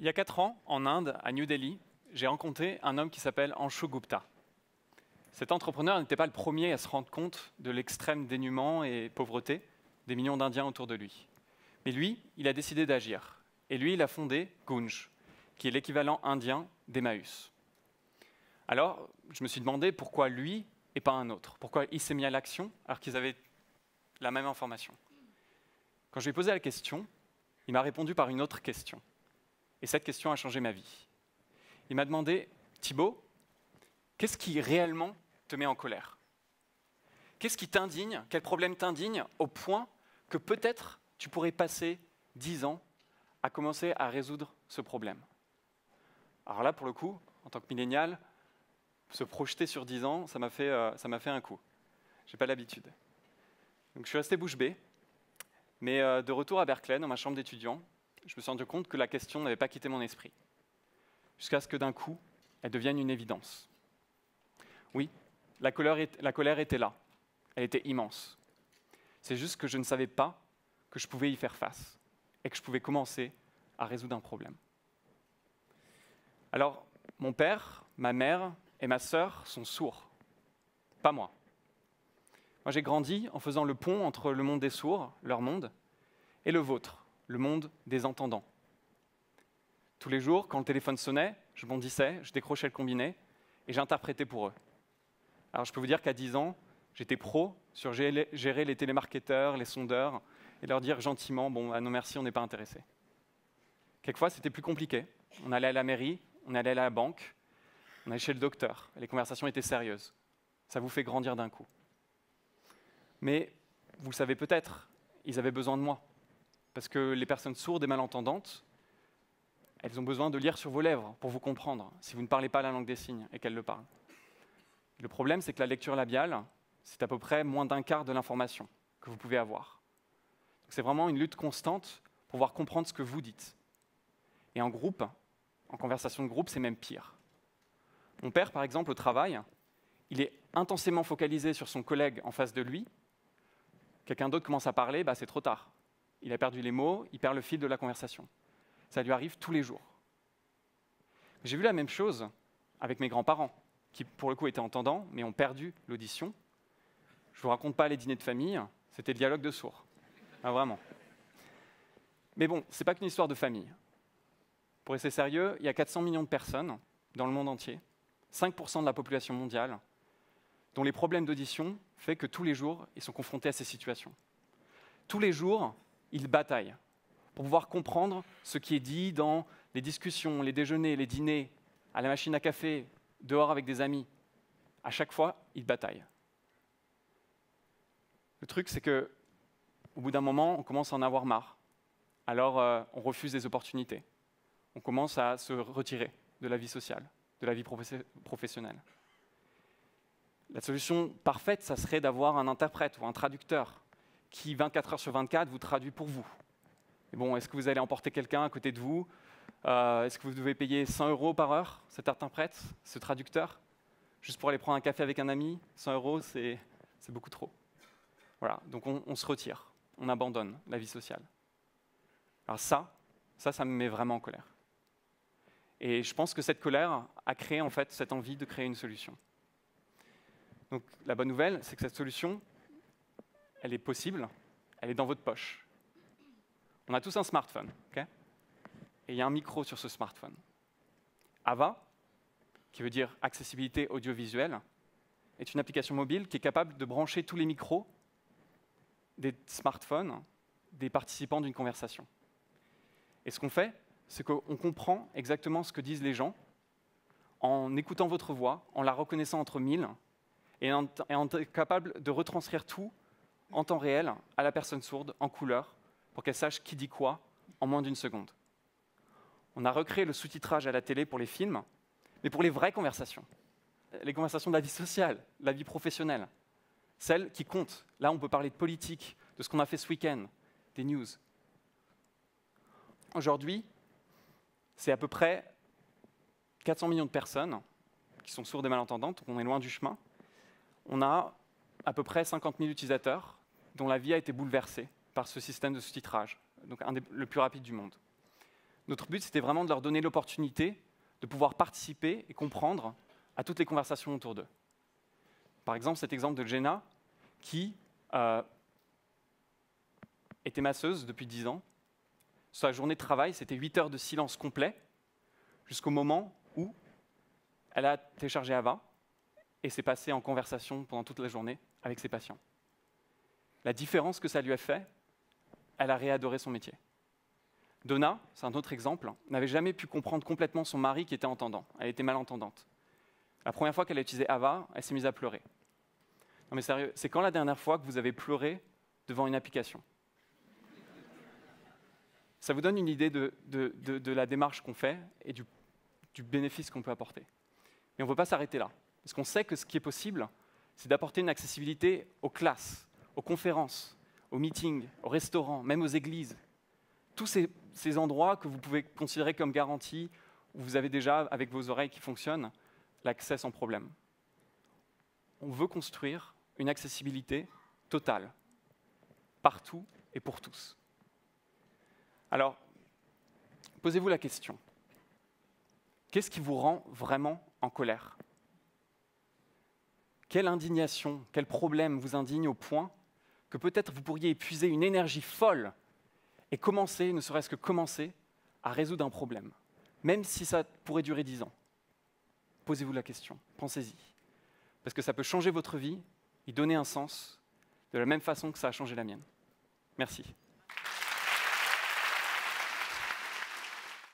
Il y a 4 ans, en Inde, à New Delhi, j'ai rencontré un homme qui s'appelle Anshu Gupta. Cet entrepreneur n'était pas le premier à se rendre compte de l'extrême dénuement et pauvreté des millions d'Indiens autour de lui. Mais lui, il a décidé d'agir. Et lui, il a fondé Gunj, qui est l'équivalent indien d'Emmaüs. Alors, je me suis demandé pourquoi lui et pas un autre. Pourquoi il s'est mis à l'action alors qu'ils avaient la même information? Quand je lui ai posé la question, il m'a répondu par une autre question. Et cette question a changé ma vie. Il m'a demandé, Thibaut, qu'est-ce qui réellement te met en colère? Qu'est-ce qui t'indigne? Quel problème t'indigne au point que peut-être tu pourrais passer dix ans à commencer à résoudre ce problème? Alors là, pour le coup, en tant que millénial, se projeter sur dix ans, ça m'a fait, euh, fait un coup. Je n'ai pas l'habitude. Donc je suis resté bouche bée. Mais euh, de retour à Berkeley, dans ma chambre d'étudiant, je me suis rendu compte que la question n'avait pas quitté mon esprit. Jusqu'à ce que d'un coup, elle devienne une évidence. Oui, la colère, était là. Elle était immense. C'est juste que je ne savais pas que je pouvais y faire face et que je pouvais commencer à résoudre un problème. Alors, mon père, ma mère et ma sœur sont sourds. Pas moi. Moi, j'ai grandi en faisant le pont entre le monde des sourds, leur monde, et le vôtre, le monde des entendants. Tous les jours, quand le téléphone sonnait, je bondissais, je décrochais le combiné et j'interprétais pour eux. Alors je peux vous dire qu'à 10 ans, j'étais pro sur gérer les télémarketeurs, les sondeurs, et leur dire gentiment, bon, à non merci, on n'est pas intéressé. Quelquefois, c'était plus compliqué. On allait à la mairie, on allait à la banque, on allait chez le docteur. Les conversations étaient sérieuses. Ça vous fait grandir d'un coup. Mais vous savez peut-être, ils avaient besoin de moi. Parce que les personnes sourdes et malentendantes, elles ont besoin de lire sur vos lèvres pour vous comprendre, si vous ne parlez pas la langue des signes et qu'elles le parlent. Le problème, c'est que la lecture labiale, c'est à peu près moins d'un quart de l'information que vous pouvez avoir. C'est vraiment une lutte constante pour pouvoir comprendre ce que vous dites. Et en groupe, en conversation de groupe, c'est même pire. Mon père, par exemple, au travail, il est intensément focalisé sur son collègue en face de lui. Quelqu'un d'autre commence à parler, bah, c'est trop tard. Il a perdu les mots, il perd le fil de la conversation. Ça lui arrive tous les jours. J'ai vu la même chose avec mes grands-parents qui pour le coup étaient entendants, mais ont perdu l'audition. Je ne vous raconte pas les dîners de famille, c'était le dialogue de sourds. Ah, vraiment. Mais bon, ce n'est pas qu'une histoire de famille. Pour rester sérieux, il y a 400 millions de personnes dans le monde entier, 5% de la population mondiale, dont les problèmes d'audition font que tous les jours, ils sont confrontés à ces situations. Tous les jours, ils bataillent pour pouvoir comprendre ce qui est dit dans les discussions, les déjeuners, les dîners, à la machine à café, dehors avec des amis, à chaque fois, ils bataillent. Le truc, c'est que, au bout d'un moment, on commence à en avoir marre. Alors, euh, on refuse des opportunités. On commence à se retirer de la vie sociale, de la vie professionnelle. La solution parfaite, ça serait d'avoir un interprète ou un traducteur qui, 24 heures sur 24, vous traduit pour vous. Bon, est-ce que vous allez emporter quelqu'un à côté de vous? Euh, est-ce que vous devez payer 100 euros par heure, cet interprète, ce traducteur Juste pour aller prendre un café avec un ami? 100 euros, c'est beaucoup trop. Voilà, donc on, on, se retire, on abandonne la vie sociale. Alors ça, ça, ça me met vraiment en colère. Et je pense que cette colère a créé en fait cette envie de créer une solution. Donc la bonne nouvelle, c'est que cette solution, elle est possible, elle est dans votre poche. On a tous un smartphone, et il y a un micro sur ce smartphone. AVA, qui veut dire accessibilité audiovisuelle, est une application mobile qui est capable de brancher tous les micros des smartphones des participants d'une conversation. Et ce qu'on fait, c'est qu'on comprend exactement ce que disent les gens en écoutant votre voix, en la reconnaissant entre mille, et en, étant capable de retranscrire tout en temps réel à la personne sourde, en couleur, pour qu'elle sache qui dit quoi en moins d'une seconde on a recréé le sous-titrage à la télé pour les films, mais pour les vraies conversations. Les conversations de la vie sociale, la vie professionnelle. Celles qui comptent. Là, on peut parler de politique, de ce qu'on a fait ce week-end, des news. Aujourd'hui, c'est à peu près 400 millions de personnes qui sont sourdes et malentendantes, on est loin du chemin. On a à peu près 50 000 utilisateurs dont la vie a été bouleversée par ce système de sous-titrage, donc un des, le plus rapide du monde. Notre but, c'était vraiment de leur donner l'opportunité de pouvoir participer et comprendre à toutes les conversations autour d'eux. Par exemple, cet exemple de Jenna, qui euh, était masseuse depuis 10 ans. Sa journée de travail, c'était 8 heures de silence complet, jusqu'au moment où elle a téléchargé Ava et s'est passée en conversation pendant toute la journée avec ses patients. La différence que ça lui a fait, elle a réadoré son métier. Donna, c'est un autre exemple, n'avait jamais pu comprendre complètement son mari qui était entendant. Elle était malentendante. La première fois qu'elle a utilisé Ava, elle s'est mise à pleurer. Non mais sérieux, c'est quand la dernière fois que vous avez pleuré devant une application? Ça vous donne une idée de, la démarche qu'on fait et du, bénéfice qu'on peut apporter. Mais on ne veut pas s'arrêter là. Parce qu'on sait que ce qui est possible, c'est d'apporter une accessibilité aux classes, aux conférences, aux meetings, aux restaurants, même aux églises. Tous ces, endroits que vous pouvez considérer comme garantis, où vous avez déjà, avec vos oreilles qui fonctionnent, l'accès sans problème. On veut construire une accessibilité totale, partout et pour tous. Alors, posez-vous la question. Qu'est-ce qui vous rend vraiment en colère? Quelle indignation, quel problème vous indigne au point que peut-être vous pourriez épuiser une énergie folle et commencer, ne serait-ce que commencer, à résoudre un problème, même si ça pourrait durer dix ans Posez-vous la question, pensez-y. Parce que ça peut changer votre vie y donner un sens de la même façon que ça a changé la mienne. Merci.